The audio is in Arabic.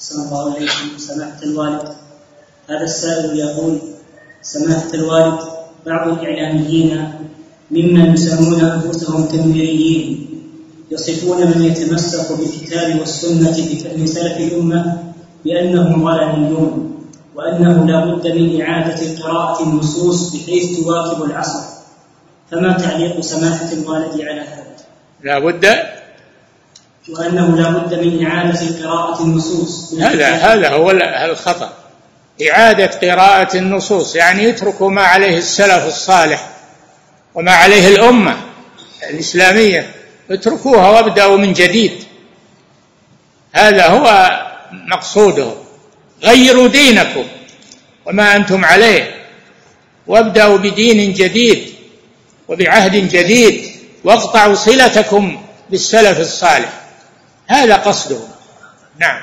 أحسن الله إليكم سماحة الوالد. هذا السائل يقول سماحة الوالد. بعض الإعلاميين ممن يسمون أنفسهم تنويريين يصفون من يتمسك بالكتاب والسنة بفهم سلف الأمة بأنهم غلبيون وأنه لا بد من إعادة قراءة النصوص بحيث تواكب العصر. فما تعليق سماحة الوالد على هذا؟ لا بد وأنه لا بد من إعادة قراءة النصوص. هذا هذا هو الخطأ. إعادة قراءة النصوص يعني يتركوا ما عليه السلف الصالح وما عليه الأمة الإسلامية اتركوها وابدأوا من جديد. هذا هو مقصوده. غيروا دينكم وما أنتم عليه وابدأوا بدين جديد وبعهد جديد واقطعوا صلتكم بالسلف الصالح. هذا قصده. نعم.